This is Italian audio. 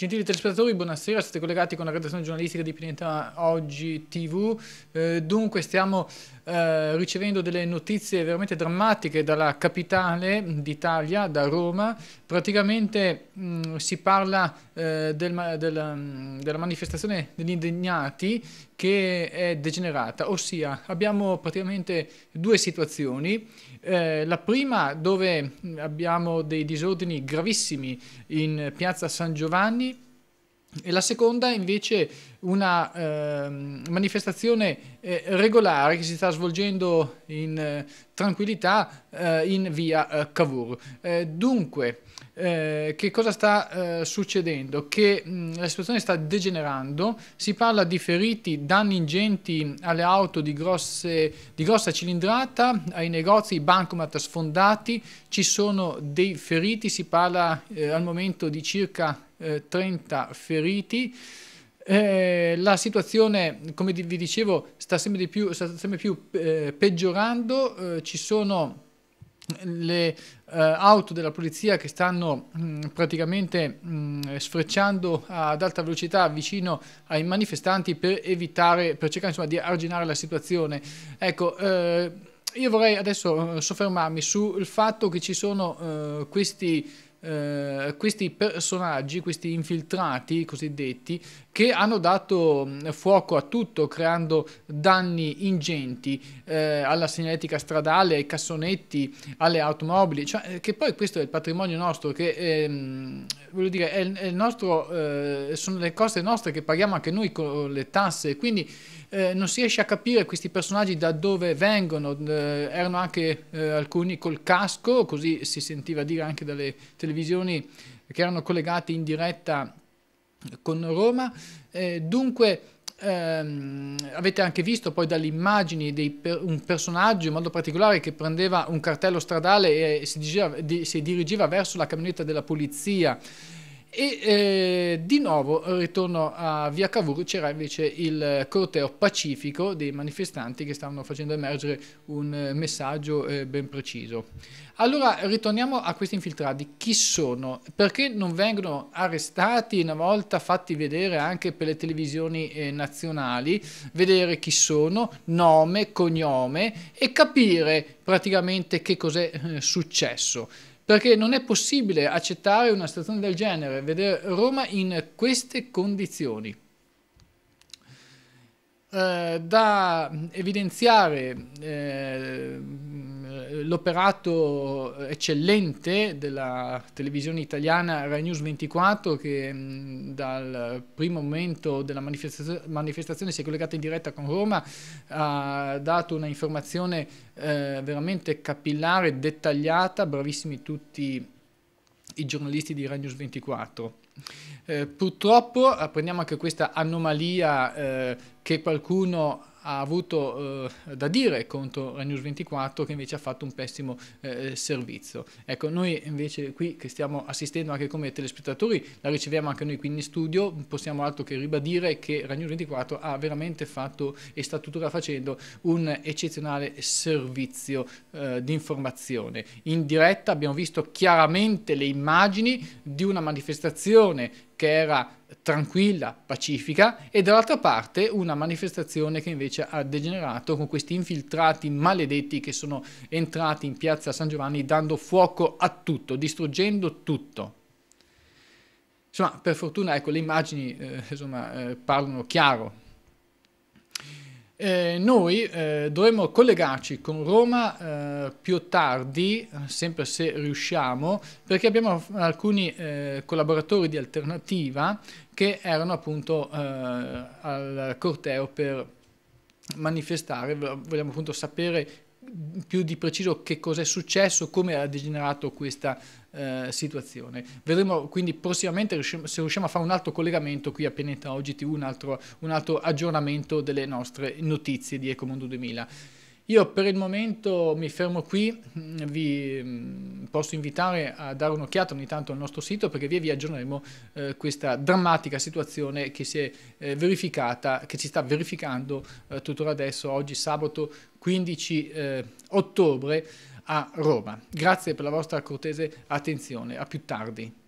Gentili telespettatori, buonasera, siete collegati con la redazione giornalistica di Pianeta Oggi TV. Eh, dunque stiamo eh, ricevendo delle notizie veramente drammatiche dalla capitale d'Italia, da Roma. Praticamente mh, mm, si parla eh, del, del, mm, della manifestazione degli indignati che è degenerata, ossia abbiamo praticamente due situazioni. Eh, la prima dove abbiamo dei disordini gravissimi in piazza San Giovanni e la seconda invece una eh, manifestazione eh, regolare che si sta svolgendo in eh, tranquillità eh, in via eh, Cavour. Eh, dunque, che cosa sta succedendo? Che mh, la situazione sta degenerando, si parla di feriti, danni ingenti alle auto di, grosse, di grossa cilindrata, ai negozi, bancomat sfondati, ci sono dei feriti, si parla al momento di circa 30 feriti. Eh, la situazione, come vi dicevo, sta sempre, più, sta sempre più eh, peggiorando, eh, ci sono le eh, auto della polizia che stanno mh, mm, praticamente mh, mm, sfrecciando ad alta velocità vicino ai manifestanti per evitare, per cercare insomma, di arginare la situazione. Ecco, eh, io vorrei adesso eh, soffermarmi sul fatto che ci sono questi eh, questi personaggi, questi infiltrati cosiddetti, che hanno dato mm, fuoco a tutto, creando danni ingenti eh, alla segnaletica stradale, ai cassonetti, alle automobili, cioè, eh, che poi questo è il patrimonio nostro, che ehm, voglio dire, è, è nostro, eh, sono le cose nostre che paghiamo anche noi con le tasse, quindi eh, non si riesce a capire questi personaggi da dove vengono, eh, erano anche alcuni col casco, così si sentiva dire anche dalle televisioni che erano collegati in diretta con Roma, eh, dunque ehm, avete anche visto poi dalle immagini per, un personaggio in modo particolare che prendeva un cartello stradale e si dirigeva, di, si dirigeva verso la camionetta della polizia e eh, di nuovo ritorno a Via Cavour, c'era invece il corteo pacifico dei manifestanti che stavano facendo emergere un messaggio eh, ben preciso. Allora ritorniamo a questi infiltrati, chi sono? Perché non vengono arrestati una volta fatti vedere anche per le televisioni eh, nazionali, vedere chi sono, nome, cognome e capire praticamente che cos'è eh, successo perché non è possibile accettare una situazione del genere, vedere Roma in queste condizioni. Eh, da evidenziare eh, l'operato eccellente della televisione italiana Rai News 24 che mh, dal primo momento della manifestazio manifestazione si è collegata in diretta con Roma, ha dato una informazione eh, veramente capillare, dettagliata, bravissimi tutti i giornalisti di Rai News 24. Eh, purtroppo apprendiamo anche questa anomalia eh, che qualcuno ha avuto eh, da dire contro la News 24 che invece ha fatto un pessimo eh, servizio. Ecco, noi invece qui che stiamo assistendo anche come telespettatori, la riceviamo anche noi qui in studio, possiamo altro che ribadire che la News 24 ha veramente fatto e sta tuttora facendo un eccezionale servizio eh, di informazione. In diretta abbiamo visto chiaramente le immagini di una manifestazione che era tranquilla, pacifica e dall'altra parte una manifestazione che invece ha degenerato con questi infiltrati maledetti che sono entrati in piazza San Giovanni dando fuoco a tutto, distruggendo tutto. Insomma, per fortuna ecco, le immagini eh, insomma, eh, parlano chiaro, eh, noi eh, dovremmo collegarci con Roma eh, più tardi, sempre se riusciamo, perché abbiamo alcuni eh, collaboratori di Alternativa che erano appunto eh, al corteo per manifestare, vogliamo appunto sapere più di preciso che cosa è successo, come ha degenerato questa eh, situazione. Vedremo quindi prossimamente se riusciamo a fare un altro collegamento qui a Pianeta Oggi TV, un altro, un altro aggiornamento delle nostre notizie di Ecomondo 2000. Io per il momento mi fermo qui, mm, vi mm, posso invitare a dare un'occhiata ogni tanto al nostro sito perché via via aggiorneremo eh, questa drammatica situazione che si è eh, verificata, che si sta verificando eh, tuttora adesso, oggi sabato 15 eh, ottobre a Roma. Grazie per la vostra cortese attenzione, a più tardi.